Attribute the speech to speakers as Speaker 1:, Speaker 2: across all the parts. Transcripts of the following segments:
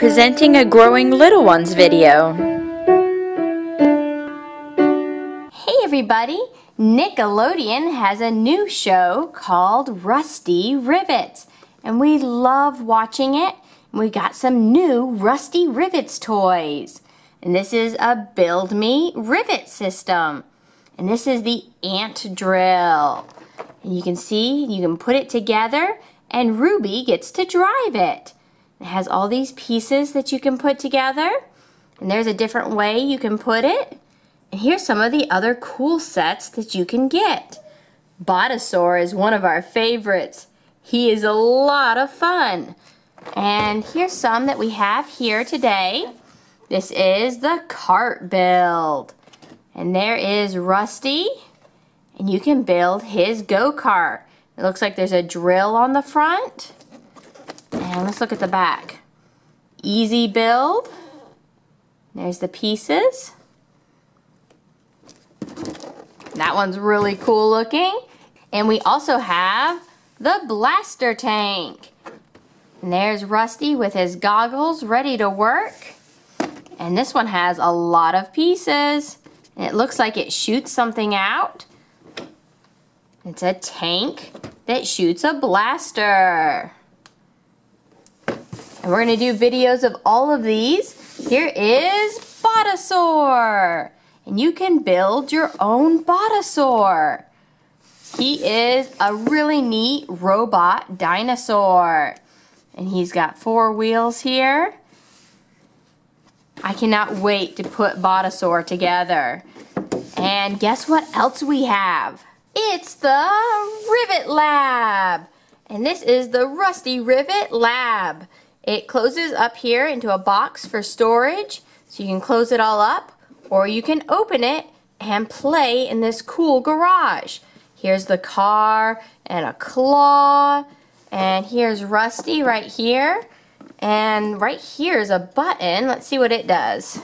Speaker 1: presenting a Growing Little Ones video.
Speaker 2: Hey everybody! Nickelodeon has a new show called Rusty Rivets and we love watching it. We got some new Rusty Rivets toys. And this is a Build Me Rivet system. And this is the ant drill. And you can see, you can put it together and Ruby gets to drive it. It has all these pieces that you can put together. And there's a different way you can put it. And here's some of the other cool sets that you can get. Botasaur is one of our favorites. He is a lot of fun. And here's some that we have here today. This is the cart build. And there is Rusty. And you can build his go-kart. It looks like there's a drill on the front. Let's look at the back. Easy build. There's the pieces. That one's really cool looking. And we also have the blaster tank. And there's Rusty with his goggles ready to work. And this one has a lot of pieces. And it looks like it shoots something out. It's a tank that shoots a blaster. And we're going to do videos of all of these. Here is Botasaur. And you can build your own Botasaur. He is a really neat robot dinosaur. And he's got four wheels here. I cannot wait to put Botasaur together. And guess what else we have? It's the Rivet Lab. And this is the Rusty Rivet Lab. It closes up here into a box for storage, so you can close it all up, or you can open it and play in this cool garage. Here's the car and a claw, and here's Rusty right here, and right here is a button. Let's see what it does.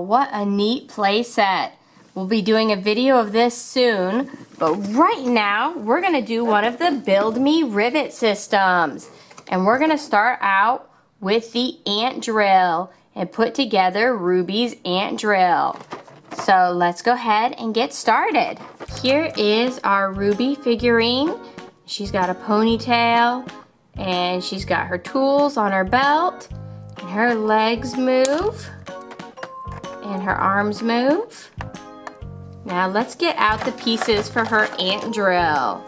Speaker 2: What a neat playset. We'll be doing a video of this soon, but right now we're to do one of the Build Me Rivet systems. And we're to start out with the ant drill and put together Ruby's ant drill. So let's go ahead and get started. Here is our Ruby figurine. She's got a ponytail and she's got her tools on her belt and her legs move and her arms move. Now let's get out the pieces for her ant drill.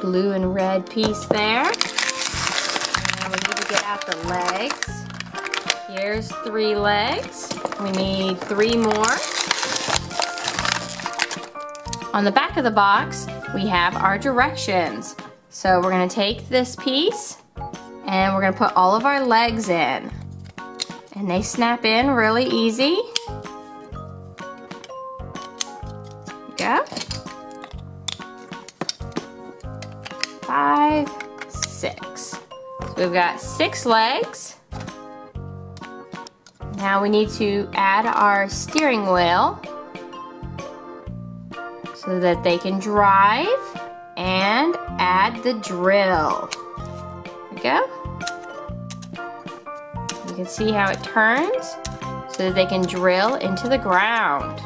Speaker 2: Blue and red piece there. Now we need to get out the legs. Here's three legs. We need three more. On the back of the box, we have our directions. So we're gonna take this piece and we're gonna put all of our legs in. And they snap in really easy. Go. Five, six. So we've got six legs. Now we need to add our steering wheel so that they can drive and add the drill. There we go. You can see how it turns so that they can drill into the ground.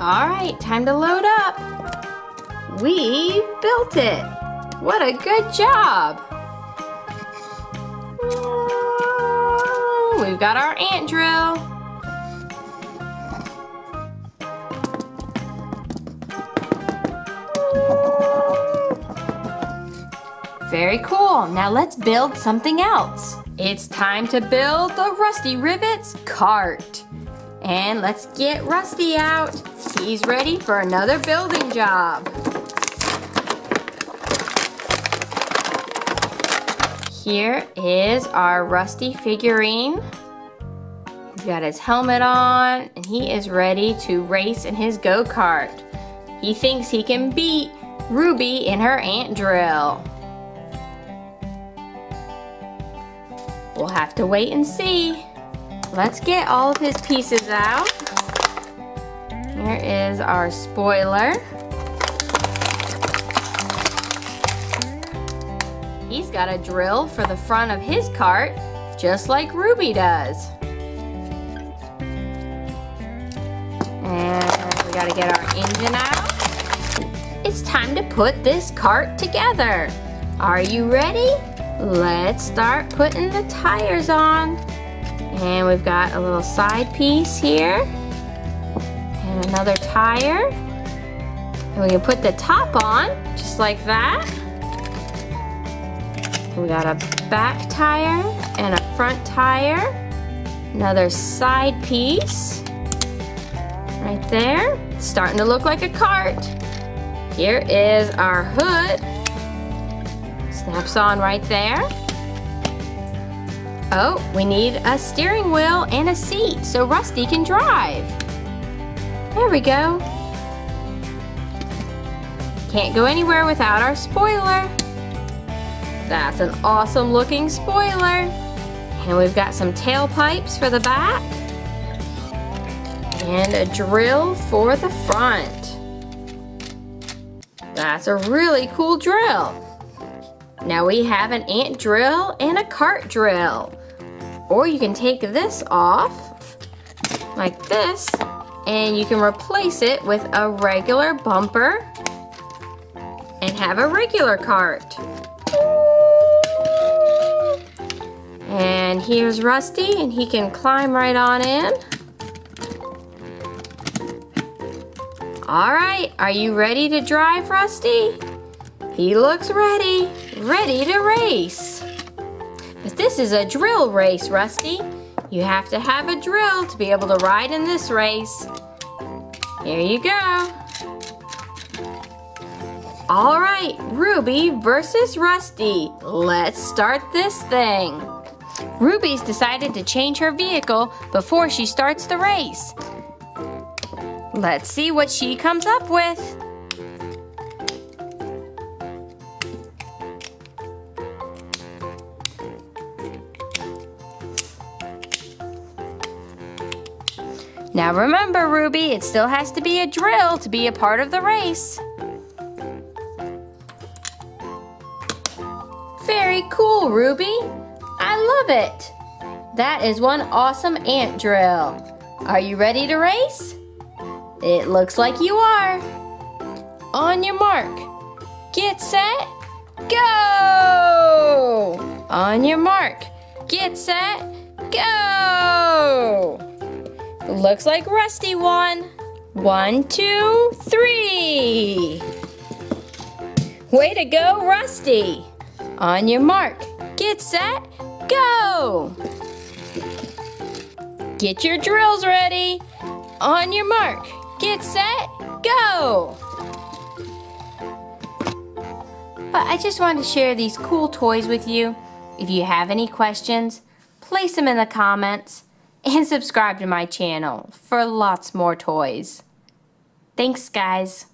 Speaker 2: All right, time to load up. We built it. What a good job. We've got our ant drill. Very cool. Now let's build something else. It's time to build the Rusty Rivets cart. And let's get Rusty out. He's ready for another building job. Here is our Rusty figurine. He's got his helmet on and he is ready to race in his go-kart. He thinks he can beat Ruby and her ant drill. We'll have to wait and see. Let's get all of his pieces out. Here is our spoiler. He's got a drill for the front of his cart, just like Ruby does. And we gotta get our engine out. It's time to put this cart together. Are you ready? Let's start putting the tires on. And we've got a little side piece here. And another tire. And we can put the top on, just like that. We got a back tire and a front tire. Another side piece. Right there. Starting to look like a cart. Here is our hood. Snaps on right there. Oh, we need a steering wheel and a seat so Rusty can drive. There we go. Can't go anywhere without our spoiler. That's an awesome looking spoiler. And we've got some tailpipes for the back. And a drill for the front. That's a really cool drill. Now we have an ant drill and a cart drill. Or you can take this off, like this, and you can replace it with a regular bumper and have a regular cart. And here's Rusty, and he can climb right on in. All right, are you ready to drive, Rusty? He looks ready, ready to race. But this is a drill race, Rusty. You have to have a drill to be able to ride in this race. Here you go. All right, Ruby versus Rusty. Let's start this thing. Ruby's decided to change her vehicle before she starts the race. Let's see what she comes up with. Now remember, Ruby, it still has to be a drill to be a part of the race. Very cool, Ruby. I love it. That is one awesome ant drill. Are you ready to race? It looks like you are. On your mark. Get set. Go! On your mark. Get set. Go! Looks like Rusty won. One, two, three. Way to go, Rusty. On your mark. Get set. Go! Get your drills ready. On your mark. Get set. Go! But I just wanted to share these cool toys with you. If you have any questions, place them in the comments and subscribe to my channel for lots more toys. Thanks, guys.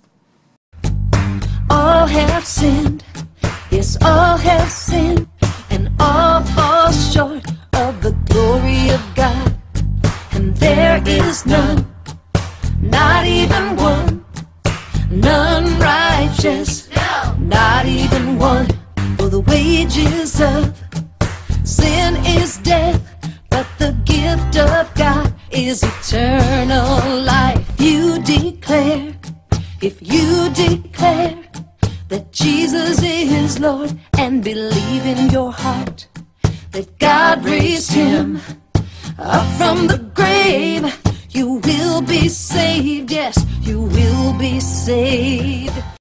Speaker 3: All have sinned, yes, all have sinned, and all fall short of the glory of God. And there is none, not even one, none righteous, not even one. For the wages of is eternal life. You declare, if you declare that Jesus is Lord and believe in your heart that God raised him up from the grave, you will be saved. Yes, you will be saved.